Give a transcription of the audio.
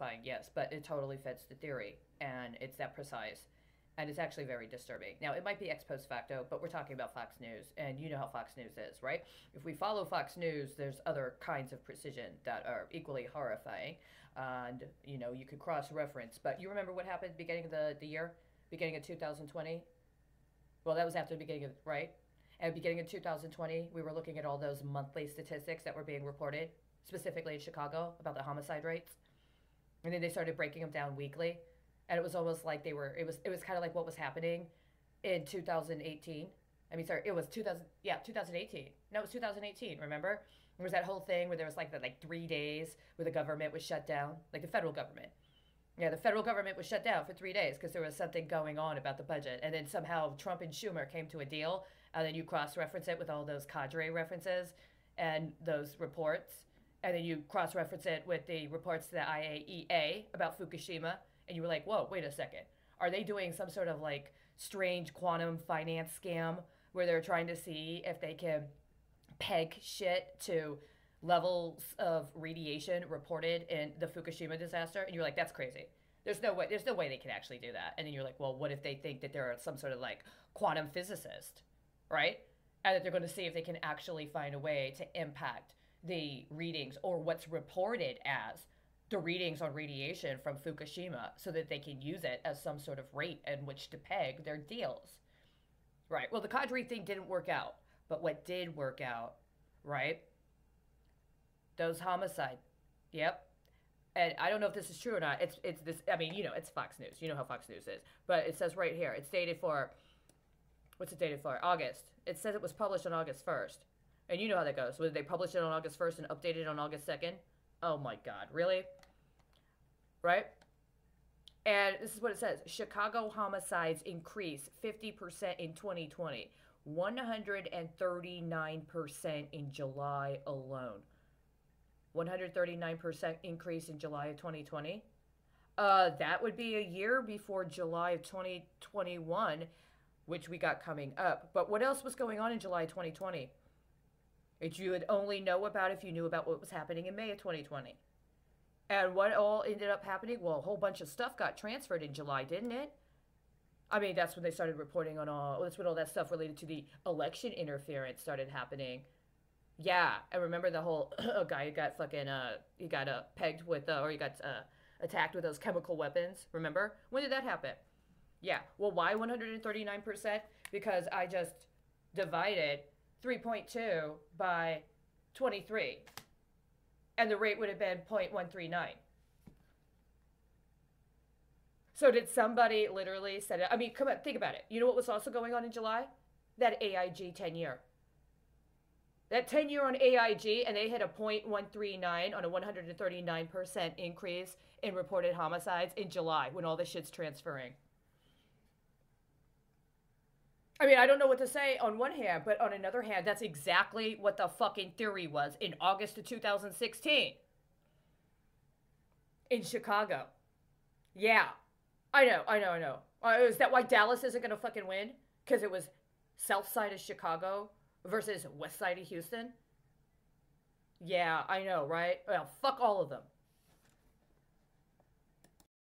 horrifying, yes, but it totally fits the theory, and it's that precise, and it's actually very disturbing. Now, it might be ex post facto, but we're talking about Fox News, and you know how Fox News is, right? If we follow Fox News, there's other kinds of precision that are equally horrifying, and you know you could cross reference. But you remember what happened beginning of the, the year, beginning of 2020? Well, that was after the beginning of right. At the beginning of 2020, we were looking at all those monthly statistics that were being reported, specifically in Chicago, about the homicide rates. And then they started breaking them down weekly. And it was almost like they were, it was, it was kind of like what was happening in 2018. I mean, sorry, it was 2000, yeah, 2018. No, it was 2018, remember? There was that whole thing where there was like the like three days where the government was shut down, like the federal government. Yeah, the federal government was shut down for three days because there was something going on about the budget. And then somehow Trump and Schumer came to a deal. And then you cross reference it with all those cadre references and those reports. And then you cross reference it with the reports to the IAEA about Fukushima. And you were like, whoa, wait a second. Are they doing some sort of like strange quantum finance scam where they're trying to see if they can peg shit to levels of radiation reported in the Fukushima disaster, and you're like, that's crazy. There's no way. There's no way they can actually do that. And then you're like, well, what if they think that they're some sort of like quantum physicist, right? And that they're going to see if they can actually find a way to impact the readings or what's reported as the readings on radiation from Fukushima, so that they can use it as some sort of rate in which to peg their deals. Right. Well, the cadre thing didn't work out, but what did work out, right? those homicide. Yep. And I don't know if this is true or not. It's it's this. I mean, you know, it's Fox News. You know how Fox News is. But it says right here. It's dated for. What's it dated for? August. It says it was published on August first. And you know how that goes. Whether they published it on August first and updated it on August second. Oh my God! Really? Right. And this is what it says Chicago homicides increase 50% in 2020, 139% in July alone. 139% increase in July of 2020. Uh, that would be a year before July of 2021, which we got coming up. But what else was going on in July 2020? Which you would only know about if you knew about what was happening in May of 2020. And what all ended up happening? Well, a whole bunch of stuff got transferred in July, didn't it? I mean, that's when they started reporting on all. That's when all that stuff related to the election interference started happening. Yeah, I remember the whole guy who got fucking uh he got uh pegged with uh, or he got uh attacked with those chemical weapons. Remember when did that happen? Yeah. Well, why 139 percent? Because I just divided 3.2 by 23, and the rate would have been 0.139. So did somebody literally set it? I mean, come on, think about it. You know what was also going on in July? That AIG 10 year. That 10 year on AIG, and they hit a 0.139 on a 139% increase in reported homicides in July when all this shit's transferring. I mean, I don't know what to say on one hand, but on another hand, that's exactly what the fucking theory was in August of 2016 in Chicago. Yeah, I know, I know, I know. Uh, is that why Dallas isn't going to fucking win? Because it was south side of Chicago versus west side of Houston. Yeah, I know, right? Well, fuck all of them.